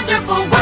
wonderful world.